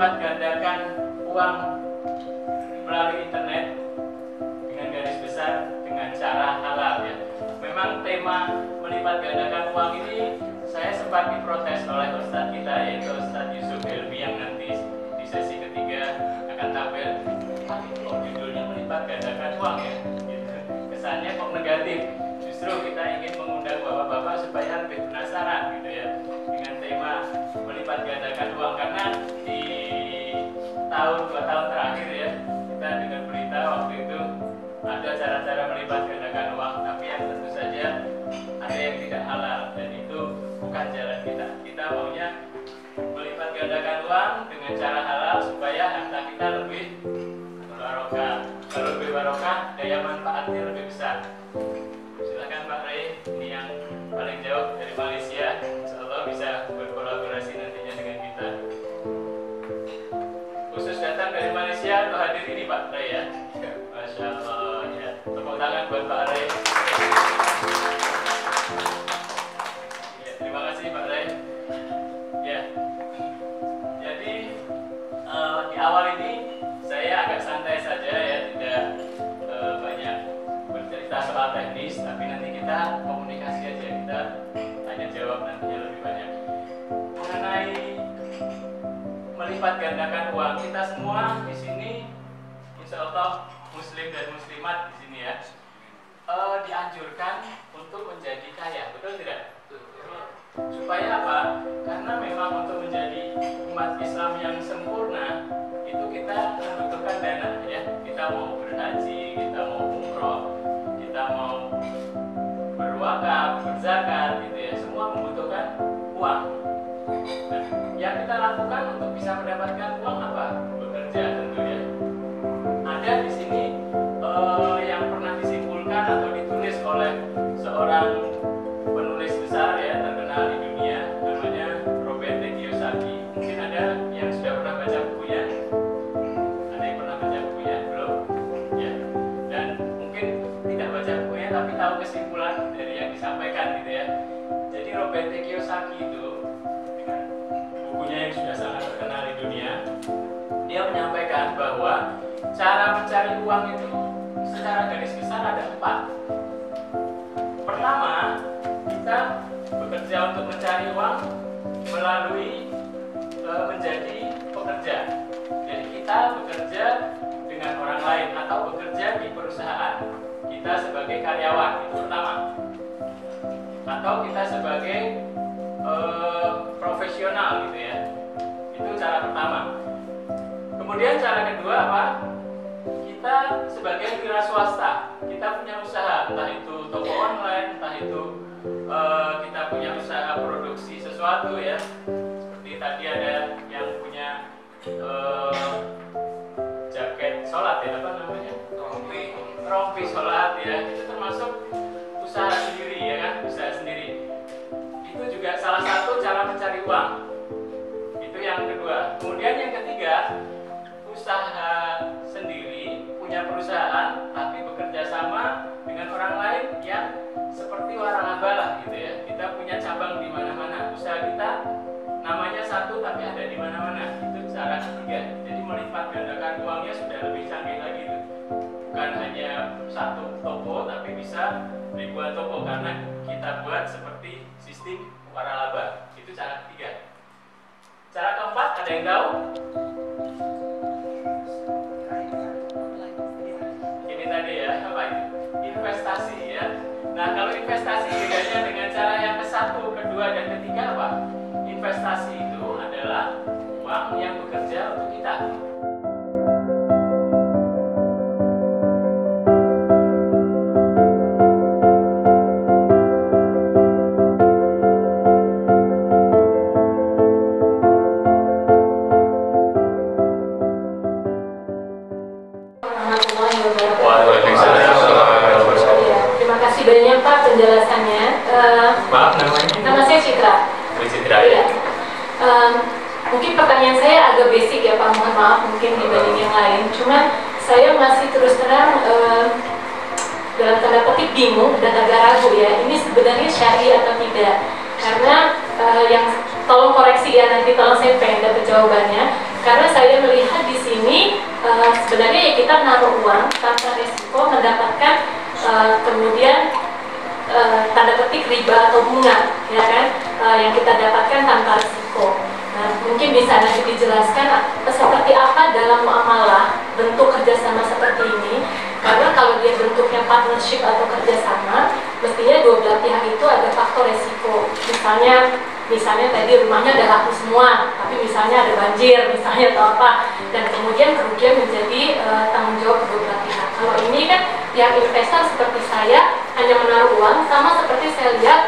melipat gandakan uang melalui internet dengan garis besar dengan cara halal ya. Memang tema melipat gandakan uang ini saya sempat diprotes oleh Ustadz kita yaitu Ustadz Yusuf Helmi yang nanti di sesi ketiga akan tampil. "Ah, ini kok judulnya melipat gandakan uang ya? Gitu. Kesannya kok negatif. Justru kita ingin mengundang bapak-bapak supaya lebih penasaran gitu ya dengan tema melipat gandakan uang karena di tahun dua tahun terakhir ya kita dengar berita waktu itu ada cara-cara melipat gandakan uang tapi yang tentu saja ada yang tidak halal dan itu bukan jalan kita. Kita maunya melipat gandakan uang dengan cara halal supaya harta kita lebih barokah lebih barokah daya manfaatnya lebih besar Ray ya. Masya Allah ya. Tepuk tangan buat Pak Ray ya, terima kasih Pak Ray ya jadi eh, di awal ini saya agak santai saja ya tidak eh, banyak bercerita soal teknis tapi nanti kita komunikasi aja kita tanya jawab nantinya lebih banyak. Mengenai melipat gandakan uang kita semua di sini Allah muslim dan muslimat di sini ya. Eh, dianjurkan untuk menjadi kaya betul tidak? Supaya apa? Karena memang untuk menjadi umat Islam yang sempurna itu kita membutuhkan dana ya. Kita mau berhaji kita mau umroh kita mau berwakaf berzakat gitu ya. Semua membutuhkan uang. Nah, yang kita lakukan untuk bisa mendapatkan uang apa? Jadi Robert T. Kiyosaki itu dengan bukunya yang sudah sangat terkenal di dunia, dia menyampaikan bahwa cara mencari uang itu secara garis besar ada empat. Pertama, kita bekerja untuk mencari uang melalui e, menjadi pekerja. Jadi kita bekerja dengan orang lain atau bekerja di perusahaan kita sebagai karyawan itu pertama. Atau kita sebagai eh, profesional gitu ya. Itu cara pertama. Kemudian cara kedua apa? Kita sebagai wira swasta kita punya usaha. Entah itu toko online entah itu eh, kita punya usaha produksi sesuatu ya. Seperti tadi ada yang punya eh, jaket sholat ya apa namanya? Rompi. Rompi sholat ya. Itu termasuk usaha sendiri ya kan? Usaha sendiri. Itu juga salah satu cara mencari uang. Itu yang kedua. Kemudian yang ketiga usaha sendiri punya perusahaan tapi bekerja sama dengan orang lain yang seperti waralaba lah gitu ya. Kita punya cabang di mana-mana. Usaha kita namanya satu tapi ada di mana-mana. Itu cara ketiga. Jadi melipat gandakan uangnya sudah lebih canggih lagi satu toko tapi bisa ribuan toko karena kita buat seperti sistem waralaba itu cara ketiga. Cara keempat ada yang tahu? Ini tadi ya apa itu investasi ya. Nah kalau investasi bedanya dengan cara yang ke satu kedua dan ketiga apa? Investasi itu adalah uang yang bekerja untuk kita uh, kemudian uh, tanda petik riba atau bunga ya kan uh, yang kita dapatkan tanpa risiko. Nah, mungkin bisa nanti dijelaskan seperti apa dalam muamalah bentuk kerjasama seperti ini. Karena kalau dia bentuknya partnership atau kerjasama, mestinya dua belah pihak itu ada faktor resiko. Misalnya, misalnya tadi rumahnya udah laku semua, tapi misalnya ada banjir, misalnya atau apa, dan kemudian kerugian menjadi uh, tanggung jawab kedua belah pihak. Kalau ini kan pihak investor seperti saya hanya menaruh uang, sama seperti saya lihat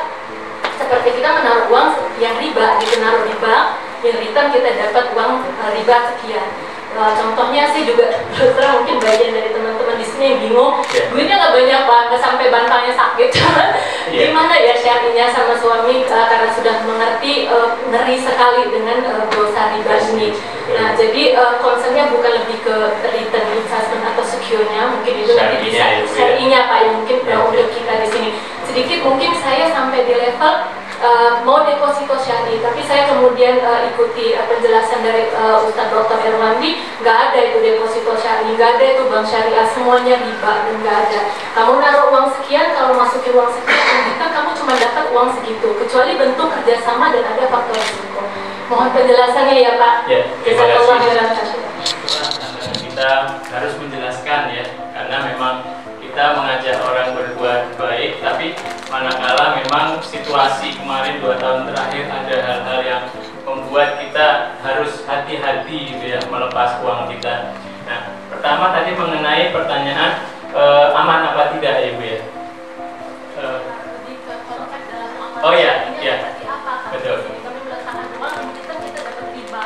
seperti kita menaruh uang yang riba, gitu naruh riba, yang return kita dapat uang uh, riba sekian. Uh, contohnya sih juga terus terang mungkin bagian dari teman-teman di sini yang bingung, yeah. duitnya nggak banyak pak, nggak sampai bantalnya sakit. yeah. gimana ya syarinya sama suami uh, karena sudah mengerti uh, ngeri sekali dengan uh, dosa riba ini. Nah jadi uh, concernnya bukan lebih ke return investment atau secure-nya, mungkin itu nanti bisa ya, syarinya pak yang mungkin yeah, untuk kita di sini. Sedikit mungkin saya sampai di level uh, mau deposito syari, tapi saya kemudian uh, ikuti uh, penjelasan dari uh, Ustadz Dr. Erwandi, nggak ada itu deposito syari, nggak ada itu bank syariah, semuanya riba dan nggak ada. Kamu naruh uang sekian, kalau masukin uang sekian, kan kamu cuma dapat uang segitu, kecuali bentuk kerjasama dan ada faktor risiko. Mohon penjelasannya ya Pak. Ya, terima kasih. Kita harus menjelaskan ya, karena memang kita mengajak orang berbuat baik tapi manakala memang situasi kemarin dua tahun terakhir ada hal-hal yang membuat kita harus hati-hati gitu ya melepas uang kita. Nah pertama tadi mengenai pertanyaan uh, aman apa tidak ya? Bu ya uh, oh ya ya betul.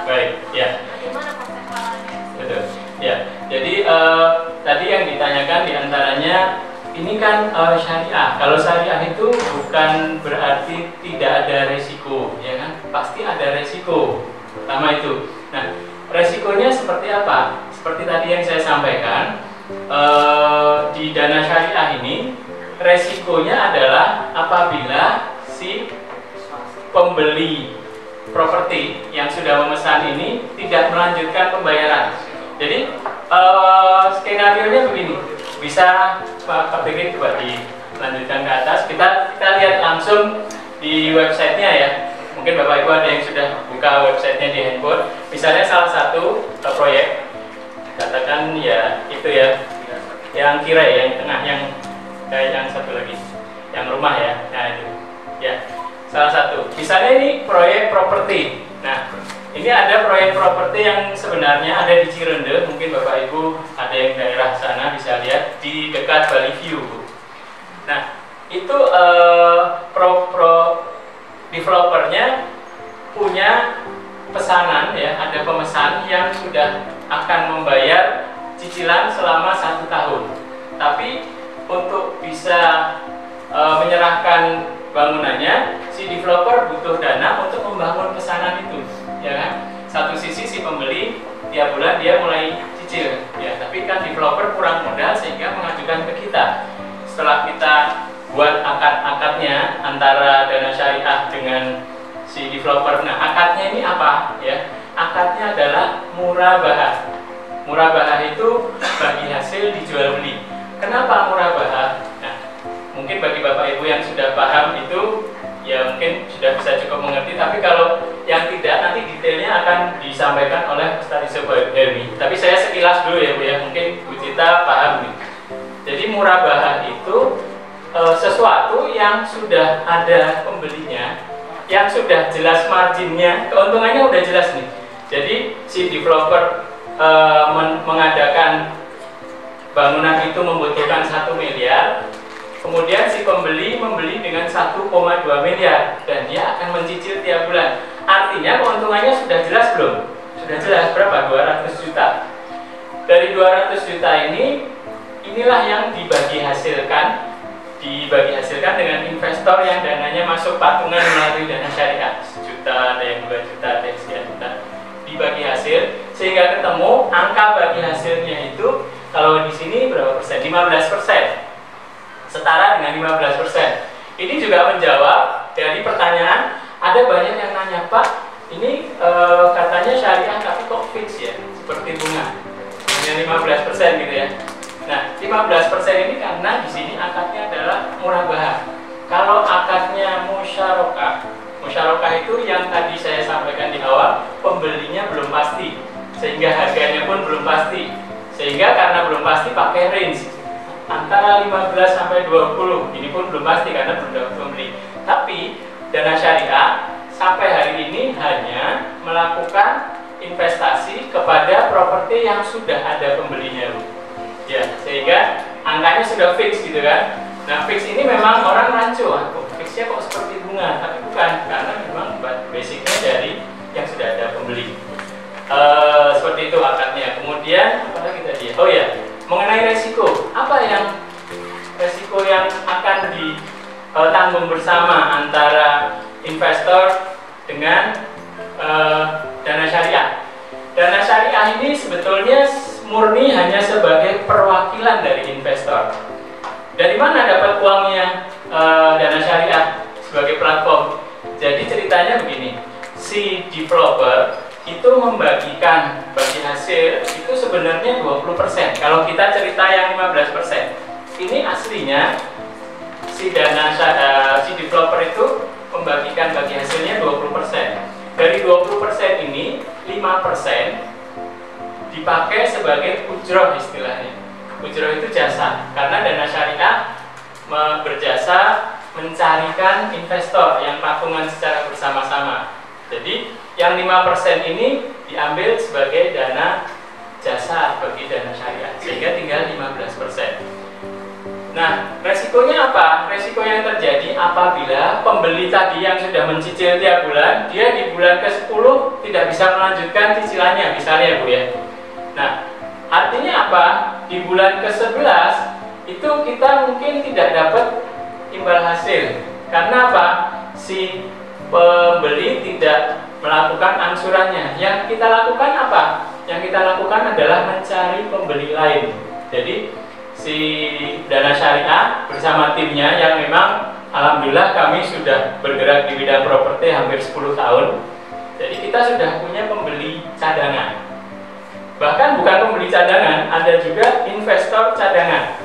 Baik ya betul ya jadi uh, tadi yang ditanyakan di antaranya ini kan uh, syariah. Kalau syariah itu bukan berarti tidak ada resiko, ya kan? Pasti ada resiko. Pertama itu. Nah, resikonya seperti apa? Seperti tadi yang saya sampaikan, uh, di dana syariah ini resikonya adalah apabila si pembeli properti yang sudah memesan ini tidak melanjutkan pembayaran. Jadi uh, skenario nya begini, bisa Pak, BG coba dilanjutkan ke atas. Kita kita lihat langsung di websitenya ya. Mungkin Bapak Ibu ada yang sudah buka websitenya di handphone. Misalnya salah satu uh, proyek, katakan ya itu ya, yang kira ya, yang tengah, yang kayak yang satu lagi, yang rumah ya, nah itu, ya salah satu. Misalnya ini proyek properti. Nah, ini ada proyek properti yang sebenarnya ada di Cirende, mungkin Bapak Ibu ada yang daerah sana bisa lihat di dekat Bali View. Nah, itu uh, pro pro developernya punya pesanan ya, ada pemesan yang sudah akan membayar cicilan selama satu tahun. Tapi untuk bisa uh, menyerahkan bangunannya, si developer butuh dana untuk membangun pesanan itu ya kan? Satu sisi si pembeli tiap bulan dia mulai cicil. Ya tapi kan developer kurang modal sehingga mengajukan ke kita. Setelah kita buat akad-akadnya antara dana syariah dengan si developer. Nah akadnya ini apa? Ya akadnya adalah murah bahas itu bagi hasil dijual beli. Kenapa murah bahas nah mungkin bagi bapak ibu yang sudah paham itu ya mungkin sudah bisa cukup mengerti tapi kalau yang tidak nanti detailnya akan disampaikan oleh Ustaz Isobah Helmi. Tapi saya sekilas dulu ya Bu ya. Mungkin Bu Cita paham nih. Jadi murabahah itu e, sesuatu yang sudah ada pembelinya yang sudah jelas marginnya keuntungannya udah jelas nih. Jadi si developer e, men mengadakan bangunan itu membutuhkan satu miliar Kemudian si pembeli membeli dengan 1,2 miliar dan dia akan mencicil tiap bulan. Artinya keuntungannya sudah jelas belum? Sudah jelas berapa? 200 juta. Dari 200 juta ini inilah yang dibagi hasilkan dibagi hasilkan dengan investor yang dananya masuk patungan melalui dana syariah sejuta, ada yang dua juta, ada yang sekian juta. hasil sehingga ketemu angka bagi hasilnya itu kalau di sini berapa persen? 15 persen setara dengan 15 persen ini juga menjawab dari pertanyaan ada banyak yang nanya Pak ini e, katanya syariah tapi kok fix ya? Seperti bunga. Hanya 15 persen gitu ya. Nah 15 persen ini karena di sini akadnya adalah murabah kalau akadnya musyarakah musyarakah itu yang tadi saya sampaikan di awal pembelinya belum pasti. Sehingga harganya pun belum pasti. Sehingga karena belum pasti pakai range. Antara 15 sampai 20 ini pun belum pasti karena belum dapat pembeli dana syariah sampai hari ini hanya melakukan investasi kepada properti yang sudah ada pembelinya Bu. Ya, sehingga angkanya sudah fix gitu kan. Nah, fix ini memang orang rancu, ah, fixnya kok seperti bunga, tapi bukan karena memang basicnya dari yang sudah ada pembeli. Uh, seperti itu akadnya. Kemudian apa lagi tadi? Oh ya, mengenai resiko. Apa yang ditanggung bersama antara investor dengan uh, dana syariah. Dana syariah ini sebetulnya murni hanya sebagai perwakilan dari investor. Dari mana dapat uangnya uh, dana syariah sebagai platform? Jadi ceritanya begini, si developer itu membagikan bagi hasil itu sebenarnya 20%. Kalau kita cerita yang 15%. Ini aslinya si dana uh, si developer itu membagikan bagi hasilnya 20%. Dari 20% ini 5% dipakai sebagai ujroh istilahnya. Ujroh itu jasa, karena dana syariah berjasa mencarikan investor yang patungan secara bersama-sama. Jadi yang 5% ini diambil sebagai dana jasa bagi dana syariah, sehingga tinggal 15%. Nah, resikonya apa? Resiko yang terjadi apabila pembeli tadi yang sudah mencicil tiap bulan, dia di bulan ke-10 tidak bisa melanjutkan cicilannya, misalnya Bu ya. Nah, artinya apa? Di bulan ke-11 itu kita mungkin tidak dapat imbal hasil. Karena apa? Si pembeli tidak melakukan angsurannya. Yang kita lakukan apa? Yang kita lakukan adalah mencari pembeli lain. Jadi si Dana Syariah bersama timnya yang memang alhamdulillah kami sudah bergerak di bidang properti hampir 10 tahun. Jadi kita sudah punya pembeli cadangan. Bahkan bukan pembeli cadangan, ada juga investor cadangan.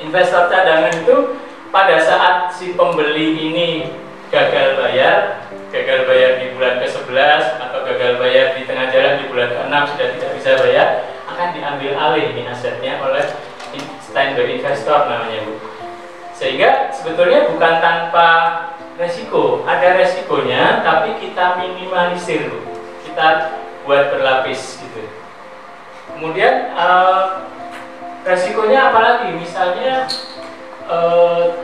Investor cadangan itu pada saat si pembeli ini gagal bayar, gagal bayar di bulan ke-11 atau gagal bayar di tengah jalan di bulan ke-6 sudah sebetulnya bukan tanpa resiko, ada resikonya tapi kita minimalisir. Kita buat berlapis gitu. Kemudian uh, resikonya apalagi misalnya uh,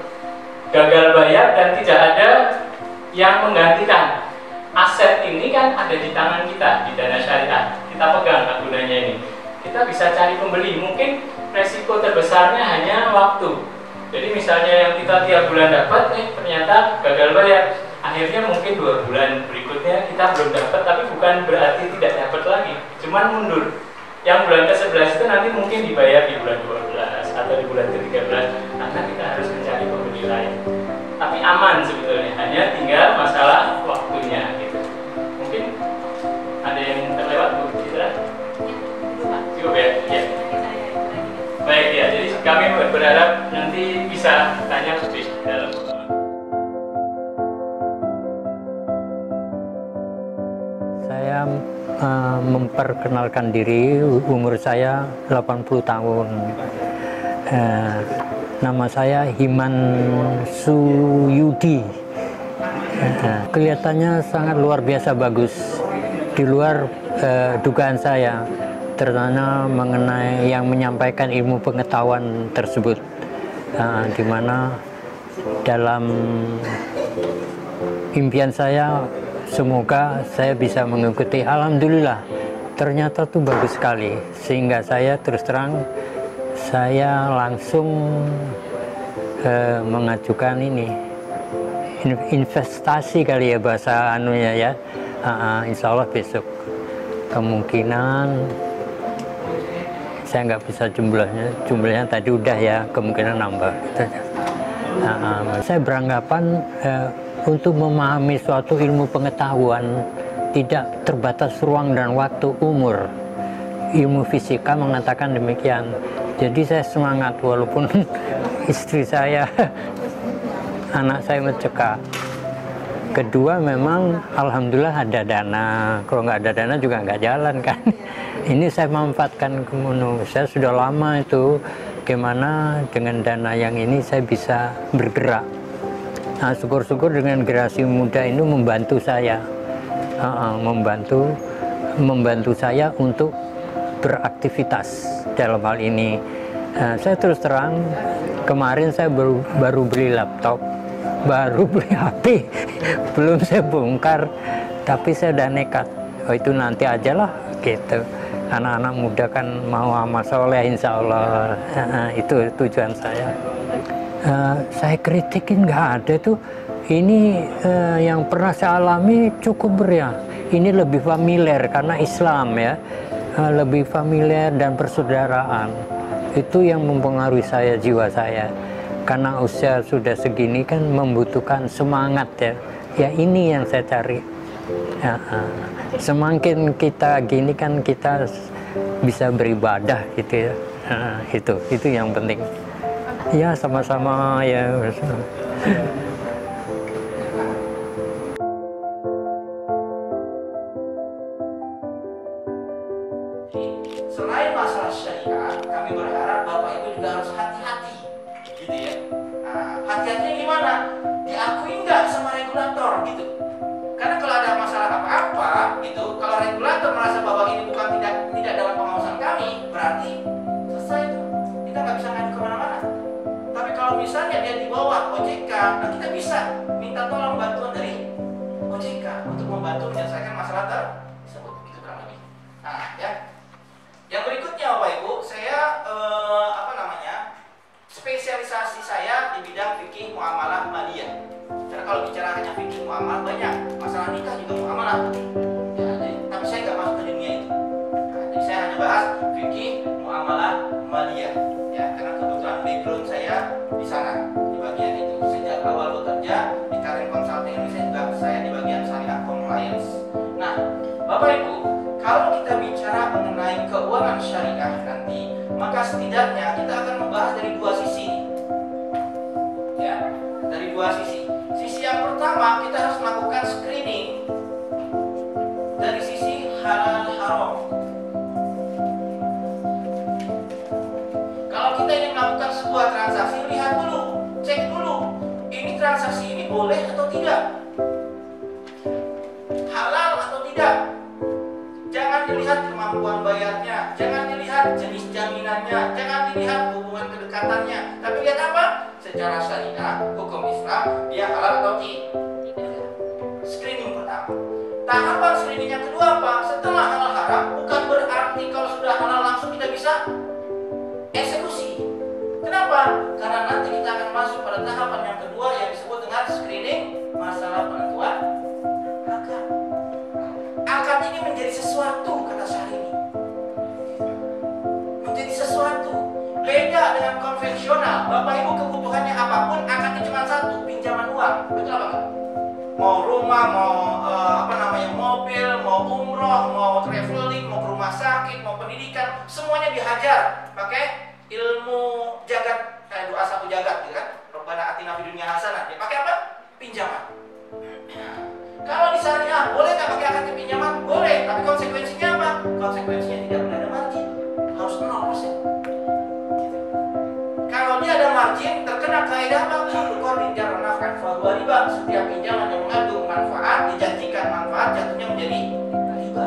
gagal bayar dan tidak ada yang menggantikan aset ini kan ada di tangan kita di dana syariah kita pegang agunannya ini kita bisa cari pembeli mungkin resiko terbesarnya hanya waktu. Jadi misalnya yang kita tiap bulan dapat, eh ternyata gagal bayar. Akhirnya mungkin dua bulan berikutnya kita belum dapat, tapi bukan berarti tidak dapat lagi, cuman mundur. Yang bulan ke-11 itu nanti mungkin dibayar di bulan 12 atau di bulan ke-13 karena kita harus mencari pembeli lain. Tapi aman sebetulnya, hanya tinggal masalah waktunya gitu. Mungkin ada yang terlewat Bu Citra? Cukup ya? ya. Baik ya, jadi kami berharap nanti bisa tanya lebih dalam. Saya uh, memperkenalkan diri, umur saya 80 tahun. Uh, nama saya Himan Suyudi. Uh, kelihatannya sangat luar biasa bagus, di luar uh, dugaan saya terutama mengenai yang menyampaikan ilmu pengetahuan tersebut uh, di mana dalam impian saya semoga saya bisa mengikuti. Alhamdulillah ternyata tuh bagus sekali. Sehingga saya terus terang saya langsung uh, mengajukan ini. Investasi kali ya bahasa anunya ya. Uh, uh, insya Allah besok kemungkinan saya nggak bisa jumlahnya. Jumlahnya tadi udah ya kemungkinan nambah. Gitu. Nah, uh, saya beranggapan uh, untuk memahami suatu ilmu pengetahuan tidak terbatas ruang dan waktu umur. Ilmu fisika mengatakan demikian. Jadi saya semangat walaupun istri saya anak saya mencekak. Kedua memang alhamdulillah ada dana. Kalau nggak ada dana juga nggak jalan kan ini saya manfaatkan ke saya sudah lama itu gimana dengan dana yang ini saya bisa bergerak. Nah syukur-syukur dengan generasi muda ini membantu saya. Uh, uh, membantu membantu saya untuk beraktivitas dalam hal ini. Uh, saya terus terang kemarin saya baru baru beli laptop baru beli HP belum saya bongkar tapi saya udah nekat. Oh itu nanti aja lah gitu anak-anak muda kan mau amal soleh insya Allah. Itu tujuan saya. Uh, saya kritikin nggak ada tuh. Ini uh, yang pernah saya alami cukup meriah. Ini lebih familiar karena Islam ya. Uh, lebih familiar dan persaudaraan. Itu yang mempengaruhi saya jiwa saya. Karena usia sudah segini kan membutuhkan semangat ya. Ya ini yang saya cari. Ya, uh, semakin kita gini kan kita bisa beribadah gitu ya. Uh, itu itu yang penting. Ya sama-sama ya. Hati-hati nah, untuk menyelesaikan masalah tersebut itu kurang lebih nah ya yang berikutnya Bapak Ibu, saya eh, apa namanya? spesialisasi saya di bidang fikih muamalah maliyah. Karena kalau bicara hanya fikih muamalah banyak, masalah nikah juga muamalah. Bapak Ibu, kalau kita bicara mengenai keuangan syariah nanti, maka setidaknya kita akan membahas dari dua sisi. Ya, dari dua sisi. Sisi yang pertama, kita harus melakukan screening dari sisi halal haram. Kalau kita ingin melakukan sebuah transaksi, lihat dulu, cek dulu, ini transaksi ini boleh atau tidak, jangan dilihat jenis jaminannya, jangan dilihat hubungan kedekatannya, tapi lihat apa? Secara syariah, hukum Islam, dia halal atau tidak. Screening pertama. Tahapan screening yang kedua apa? Setelah halal haram, bukan berarti kalau sudah halal langsung kita bisa eksekusi. Kenapa? Karena nanti kita akan masuk pada tahapan yang kedua yang disebut dengan screening masalah penentuan akad akad ini menjadi sesuatu kata Syahrini bapak ibu kebutuhannya apa pun akadnya cuma satu pinjaman uang. Betul apa enggak? Mau rumah mau eh, apa namanya mobil mau umroh mau traveling mau ke rumah sakit mau pendidikan semuanya dihajar. Pakai ilmu jagat. Eh, doa satu jagat terkena kaidah apa? Kulukordin jarang nafkan fahuwa riba. Setiap pinjaman yang mengandung manfaat, dijanjikan manfaat, jatuhnya menjadi riba.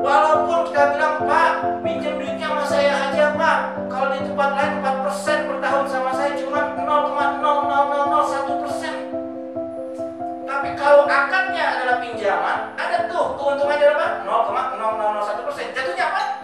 Walaupun kita bilang, Pak, pinjam duitnya sama saya aja, Pak. Kalau di tempat lain 4% per tahun sama saya cuma 0,00001 persen. Tapi kalau akadnya adalah pinjaman, ada tuh keuntungannya adalah 0,0001 persen. Jatuhnya apa?